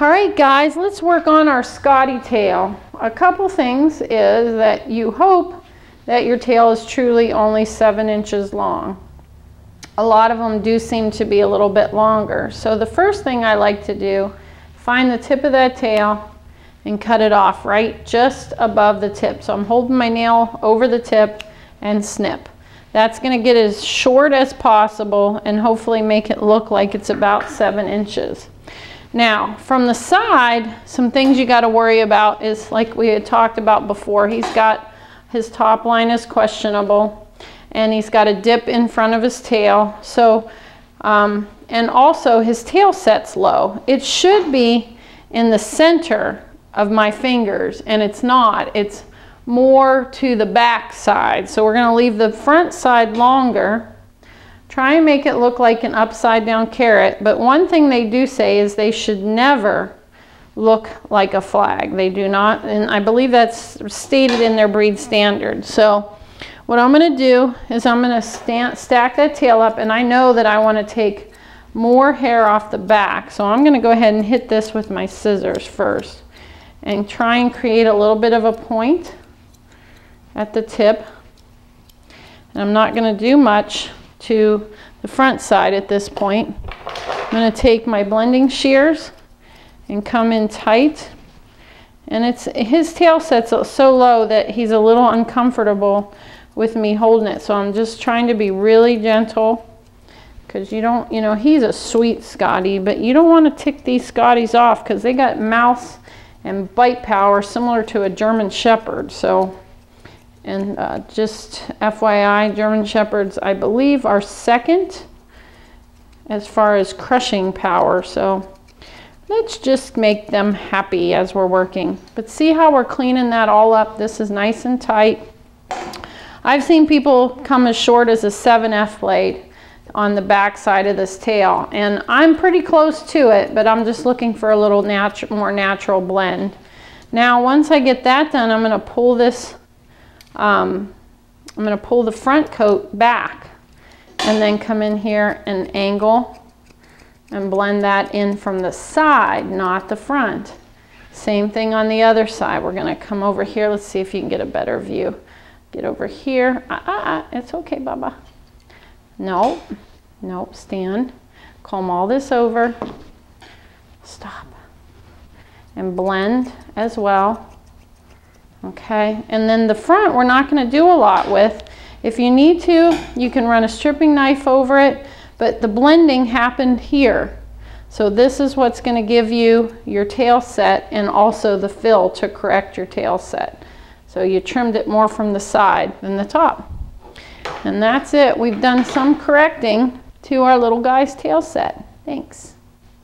All right, guys, let's work on our Scotty tail. A couple things is that you hope that your tail is truly only seven inches long. A lot of them do seem to be a little bit longer. So the first thing I like to do, find the tip of that tail and cut it off right just above the tip. So I'm holding my nail over the tip and snip. That's going to get as short as possible and hopefully make it look like it's about seven inches. Now, from the side, some things you got to worry about is like we had talked about before. He's got his top line is questionable and he's got a dip in front of his tail. So, um, and also his tail set's low. It should be in the center of my fingers and it's not. It's more to the back side. So we're going to leave the front side longer Try and make it look like an upside down carrot, but one thing they do say is they should never look like a flag. They do not, and I believe that's stated in their breed standard. So what I'm gonna do is I'm gonna stack that tail up and I know that I wanna take more hair off the back. So I'm gonna go ahead and hit this with my scissors first and try and create a little bit of a point at the tip. And I'm not gonna do much to the front side at this point. I'm going to take my blending shears and come in tight. And it's his tail set's so low that he's a little uncomfortable with me holding it. So I'm just trying to be really gentle because you don't, you know, he's a sweet Scotty, but you don't want to tick these Scotties off because they got mouth and bite power similar to a German Shepherd. So and uh, just FYI, German Shepherds, I believe, are second as far as crushing power. So let's just make them happy as we're working. But see how we're cleaning that all up? This is nice and tight. I've seen people come as short as a 7F blade on the back side of this tail. And I'm pretty close to it, but I'm just looking for a little natu more natural blend. Now, once I get that done, I'm going to pull this um, I'm going to pull the front coat back and then come in here and angle and blend that in from the side, not the front. Same thing on the other side. We're going to come over here. Let's see if you can get a better view. Get over here. Ah, ah, ah. It's okay, Baba. Nope. Nope. Stand. Comb all this over. Stop. And blend as well. Okay, and then the front we're not going to do a lot with. If you need to, you can run a stripping knife over it, but the blending happened here. So this is what's going to give you your tail set and also the fill to correct your tail set. So you trimmed it more from the side than the top. And that's it. We've done some correcting to our little guy's tail set. Thanks.